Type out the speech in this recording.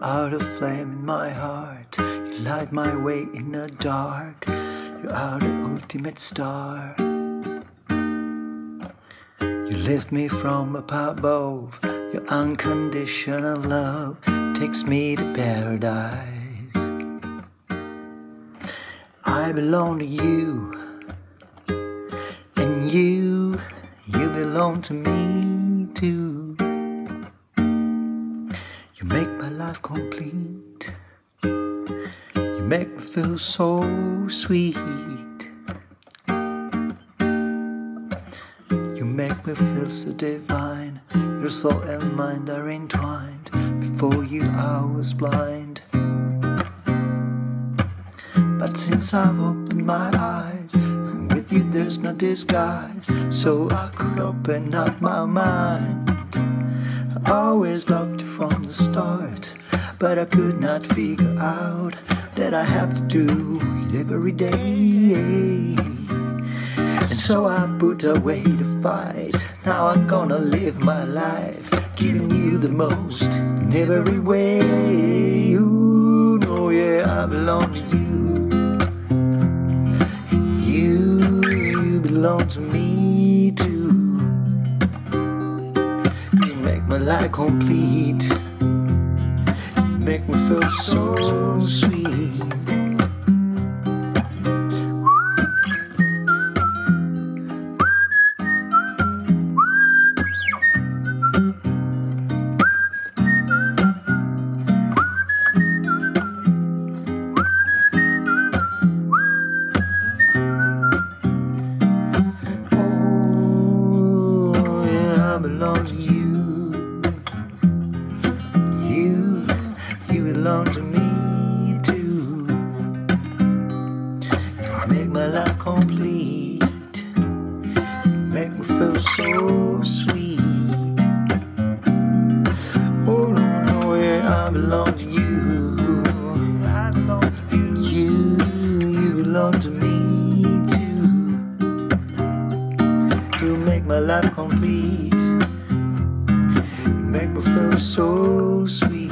are the flame in my heart. You light my way in the dark. You are the ultimate star. You lift me from above. Your unconditional love takes me to paradise. I belong to you, and you, you belong to me too. You make my life complete. You make me feel so sweet. You make me feel so divine. Your soul and mind are entwined. Before you, I was blind. But since I've opened my eyes, and with you there's no disguise, so I could open up my mind. But I could not figure out that I have to do it every day. And so I put away the fight. Now I'm gonna live my life, giving you the most in every way. You know, yeah, I belong to you. You, you belong to me too. You make my life complete. Make me feel so sweet. Oh, yeah, I belong to. You, belong to me too. You make my life complete. Make me feel so sweet. Oh no, no yeah, I belong to you. I belong to you. You, you belong to me too. You make my life complete. Make me feel so sweet.